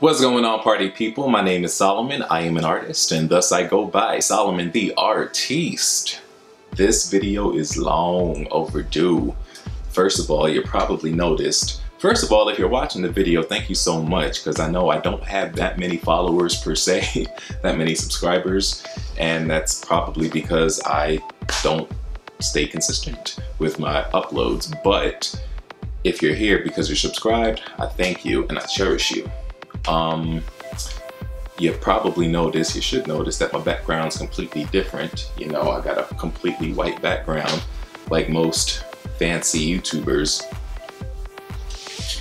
What's going on party people? My name is Solomon. I am an artist and thus I go by Solomon the Artiste. This video is long overdue. First of all, you probably noticed. First of all, if you're watching the video, thank you so much because I know I don't have that many followers per se, that many subscribers, and that's probably because I don't stay consistent with my uploads. But if you're here because you're subscribed, I thank you and I cherish you. Um, you probably noticed, you should notice that my background's completely different. You know, I got a completely white background like most fancy YouTubers.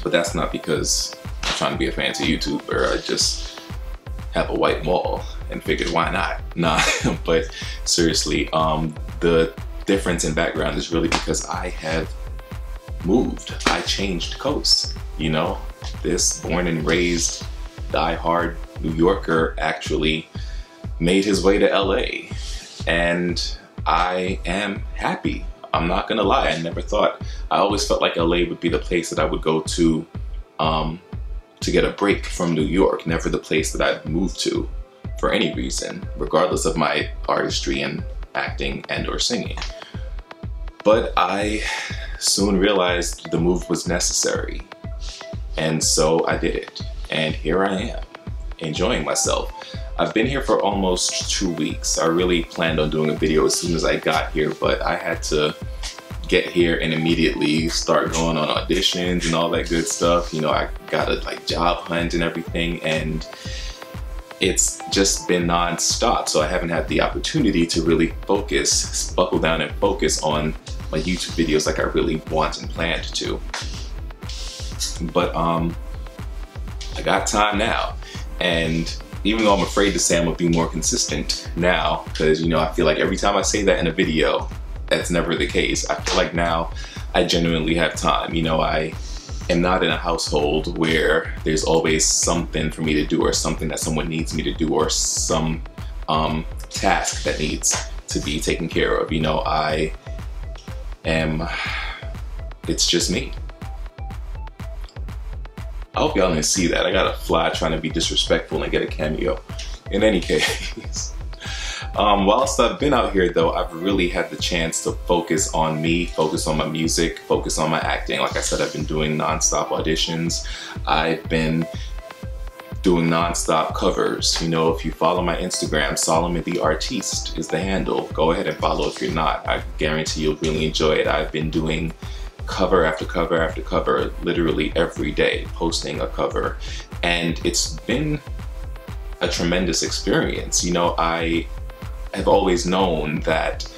But that's not because I'm trying to be a fancy YouTuber. I just have a white wall and figured why not? Nah, but seriously, um, the difference in background is really because I have moved. I changed coasts, you know? This born and raised die-hard New Yorker actually made his way to LA. And I am happy. I'm not gonna lie, I never thought, I always felt like LA would be the place that I would go to um, to get a break from New York, never the place that I'd move to for any reason, regardless of my artistry and acting and or singing. But I soon realized the move was necessary. And so I did it. And here I am, enjoying myself. I've been here for almost two weeks. I really planned on doing a video as soon as I got here, but I had to get here and immediately start going on auditions and all that good stuff. You know, I got a like job hunt and everything and it's just been non-stop. So I haven't had the opportunity to really focus, buckle down and focus on my YouTube videos like I really want and planned to. But um, I got time now. And even though I'm afraid to say I'm gonna be more consistent now, because you know, I feel like every time I say that in a video, that's never the case. I feel like now I genuinely have time. You know, I am not in a household where there's always something for me to do or something that someone needs me to do or some um, task that needs to be taken care of. You know, I am, it's just me. I hope y'all didn't see that. I got a fly trying to be disrespectful and get a cameo. In any case, um, whilst I've been out here though, I've really had the chance to focus on me, focus on my music, focus on my acting. Like I said, I've been doing nonstop auditions. I've been doing nonstop covers. You know, if you follow my Instagram, Solomon the Artiste is the handle. Go ahead and follow if you're not. I guarantee you'll really enjoy it. I've been doing cover after cover after cover, literally every day, posting a cover. And it's been a tremendous experience. You know, I have always known that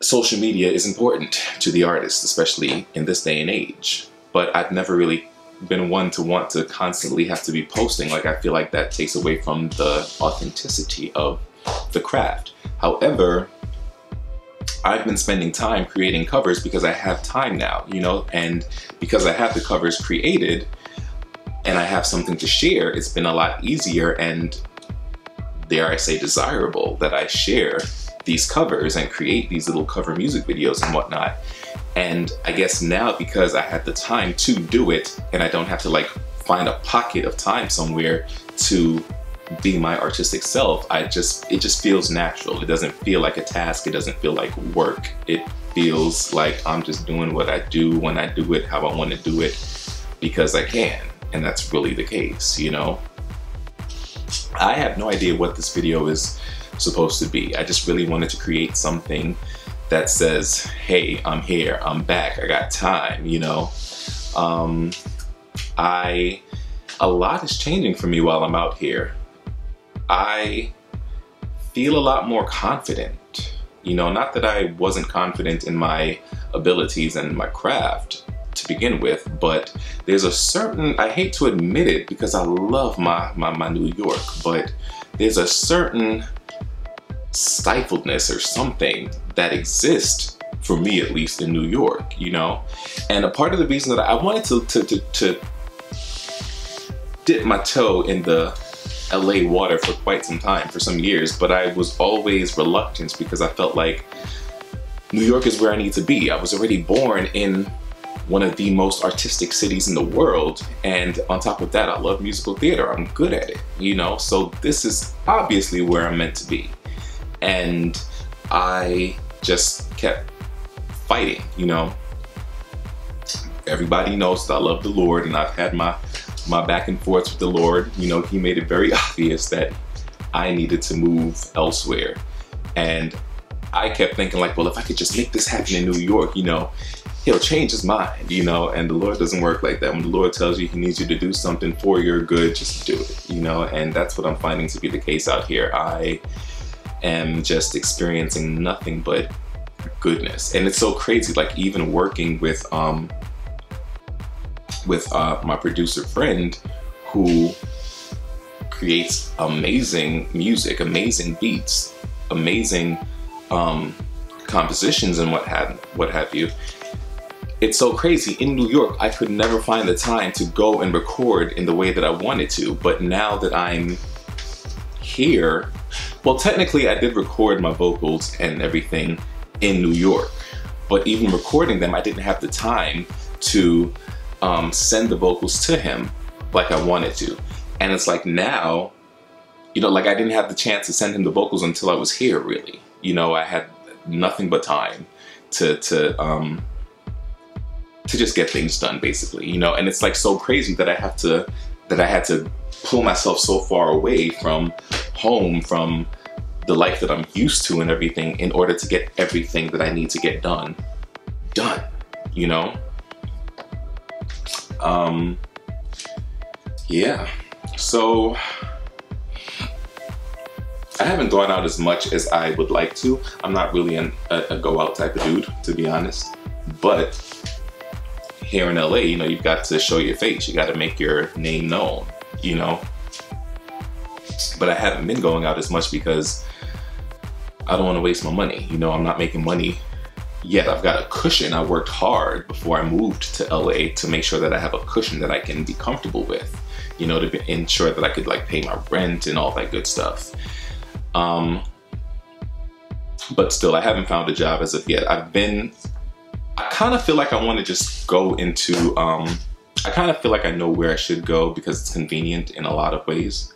social media is important to the artist, especially in this day and age. But I've never really been one to want to constantly have to be posting. Like I feel like that takes away from the authenticity of the craft. However, I've been spending time creating covers because I have time now, you know, and because I have the covers created and I have something to share, it's been a lot easier and dare I say desirable that I share these covers and create these little cover music videos and whatnot. And I guess now because I had the time to do it and I don't have to like find a pocket of time somewhere to be my artistic self, I just, it just feels natural. It doesn't feel like a task. It doesn't feel like work. It feels like I'm just doing what I do when I do it, how I want to do it, because I can. And that's really the case, you know? I have no idea what this video is supposed to be. I just really wanted to create something that says, hey, I'm here, I'm back, I got time, you know? Um, I, a lot is changing for me while I'm out here. I feel a lot more confident. You know, not that I wasn't confident in my abilities and my craft to begin with, but there's a certain, I hate to admit it because I love my, my, my New York, but there's a certain stifledness or something that exists for me at least in New York, you know? And a part of the reason that I wanted to, to, to, to dip my toe in the LA water for quite some time, for some years, but I was always reluctant because I felt like New York is where I need to be. I was already born in one of the most artistic cities in the world. And on top of that, I love musical theater. I'm good at it, you know? So this is obviously where I'm meant to be. And I just kept fighting, you know? Everybody knows that I love the Lord and I've had my my back and forth with the Lord. You know, he made it very obvious that I needed to move elsewhere. And I kept thinking like, well, if I could just make this happen in New York, you know, he'll change his mind, you know, and the Lord doesn't work like that. When the Lord tells you he needs you to do something for your good, just do it, you know, and that's what I'm finding to be the case out here. I am just experiencing nothing but goodness. And it's so crazy, like even working with um with uh my producer friend who creates amazing music, amazing beats, amazing um compositions and what have what have you it's so crazy. In New York, I could never find the time to go and record in the way that I wanted to. But now that I'm here, well, technically, I did record my vocals and everything in New York. But even recording them, I didn't have the time to um, send the vocals to him like I wanted to. And it's like now, you know, like I didn't have the chance to send him the vocals until I was here, really. You know, I had nothing but time to, to, um, to just get things done basically you know and it's like so crazy that i have to that i had to pull myself so far away from home from the life that i'm used to and everything in order to get everything that i need to get done done you know um yeah so I haven't gone out as much as I would like to. I'm not really an, a, a go out type of dude, to be honest. But here in LA, you know, you've got to show your face. You got to make your name known, you know. But I haven't been going out as much because I don't want to waste my money. You know, I'm not making money yet. I've got a cushion. I worked hard before I moved to LA to make sure that I have a cushion that I can be comfortable with, you know, to ensure that I could like pay my rent and all that good stuff. Um, but still, I haven't found a job as of yet. I've been kind of feel like I want to just go into, um, I kind of feel like I know where I should go because it's convenient in a lot of ways.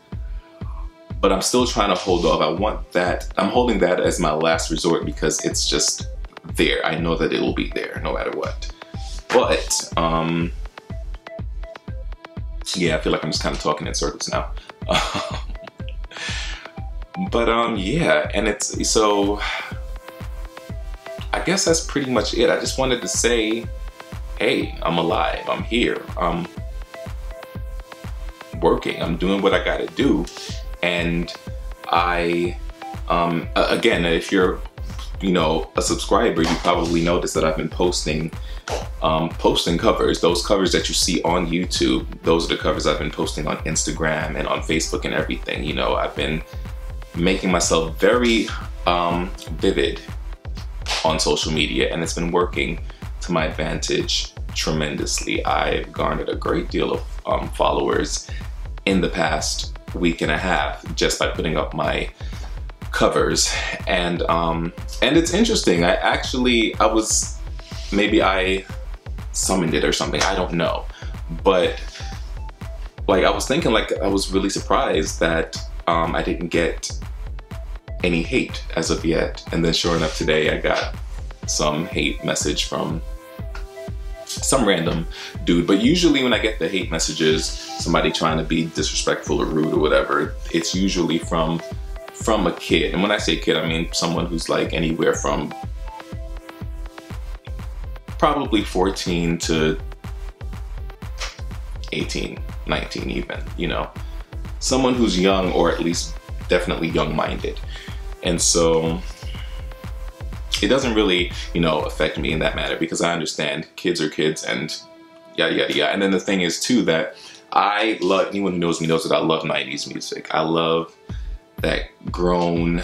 But I'm still trying to hold off. I want that, I'm holding that as my last resort because it's just there. I know that it will be there no matter what. But, um, yeah, I feel like I'm just kind of talking in circles now. but um, yeah, and it's, so I guess that's pretty much it. I just wanted to say, hey, I'm alive. I'm here. I'm working. I'm doing what I got to do. And I, um, again, if you're, you know, a subscriber, you probably noticed that I've been posting, um, posting covers. Those covers that you see on YouTube, those are the covers I've been posting on Instagram and on Facebook and everything. You know, I've been making myself very um, vivid on social media and it's been working to my advantage tremendously. I've garnered a great deal of um, followers in the past week and a half just by putting up my covers. And um and it's interesting. I actually I was maybe I summoned it or something. I don't know. But like I was thinking like I was really surprised that um I didn't get any hate as of yet. And then sure enough today I got some hate message from some random dude. But usually when I get the hate messages, somebody trying to be disrespectful or rude or whatever, it's usually from from a kid. And when I say kid, I mean someone who's like anywhere from probably 14 to 18, 19 even, you know. Someone who's young or at least definitely young-minded. And so it doesn't really, you know, affect me in that matter because I understand kids are kids and yada, yada, yada. And then the thing is too that I love, anyone who knows me knows that I love 90s music. I love that grown,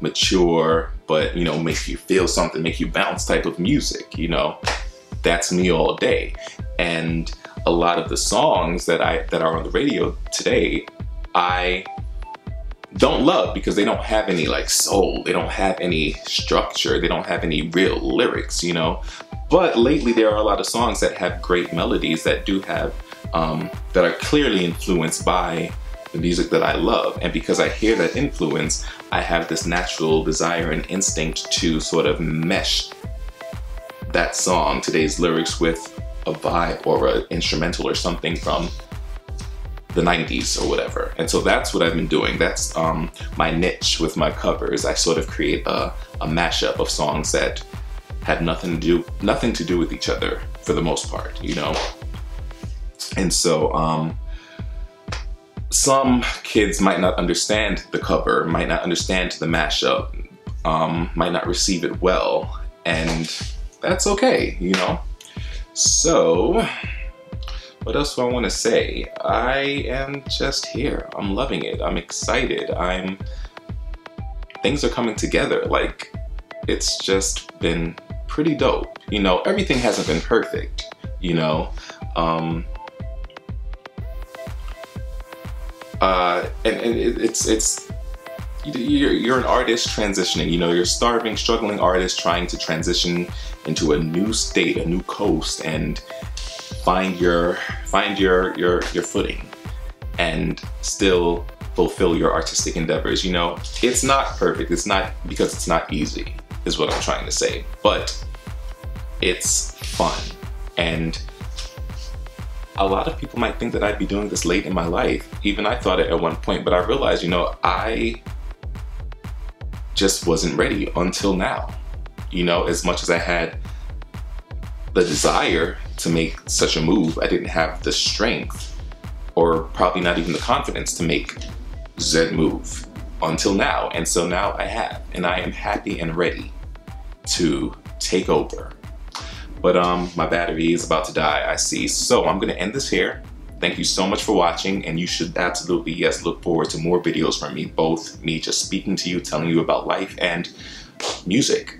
mature, but, you know, makes you feel something, make you bounce type of music, you know. That's me all day. And a lot of the songs that I that are on the radio today, I don't love because they don't have any like soul. They don't have any structure. They don't have any real lyrics, you know? But lately, there are a lot of songs that have great melodies that do have, um, that are clearly influenced by the music that I love. And because I hear that influence, I have this natural desire and instinct to sort of mesh that song, today's lyrics, with a vibe or an instrumental or something from the 90s or whatever. And so that's what I've been doing. That's um, my niche with my covers. I sort of create a, a mashup of songs that had nothing to do nothing to do with each other for the most part, you know. And so um, some kids might not understand the cover, might not understand the mashup, um, might not receive it well, and that's okay, you know. So what else do I want to say? I am just here. I'm loving it. I'm excited. I'm things are coming together. Like it's just been pretty dope. You know, everything hasn't been perfect, you know. Um uh and, and it, it's it's you're, you're an artist transitioning, you know, you're starving, struggling artist trying to transition into a new state, a new coast, and find your find your your your footing and still fulfill your artistic endeavors. You know, it's not perfect. It's not because it's not easy, is what I'm trying to say. But it's fun. And a lot of people might think that I'd be doing this late in my life. Even I thought it at one point, but I realized, you know, I just wasn't ready until now. You know, as much as I had the desire to make such a move, I didn't have the strength or probably not even the confidence to make Z move until now. And so now I have, and I am happy and ready to take over. But um, my battery is about to die, I see. So I'm gonna end this here. Thank you so much for watching and you should absolutely, yes, look forward to more videos from me, both me just speaking to you, telling you about life and music.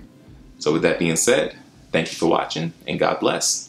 So with that being said, thank you for watching and God bless.